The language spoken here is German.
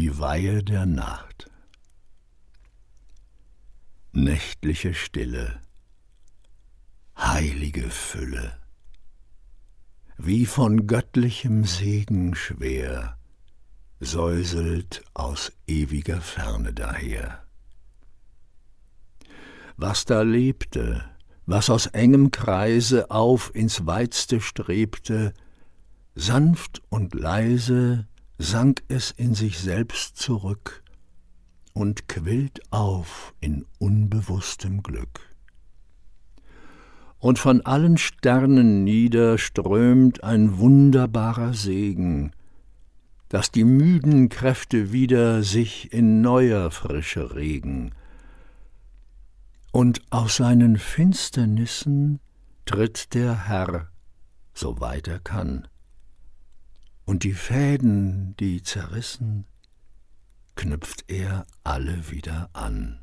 die Weihe der Nacht. Nächtliche Stille, heilige Fülle, wie von göttlichem Segen schwer, säuselt aus ewiger Ferne daher. Was da lebte, was aus engem Kreise auf ins Weitste strebte, sanft und leise sank es in sich selbst zurück und quillt auf in unbewusstem Glück. Und von allen Sternen nieder strömt ein wunderbarer Segen, dass die müden Kräfte wieder sich in neuer Frische regen, und aus seinen Finsternissen tritt der Herr, soweit er kann, und die Fäden, die zerrissen, knüpft er alle wieder an.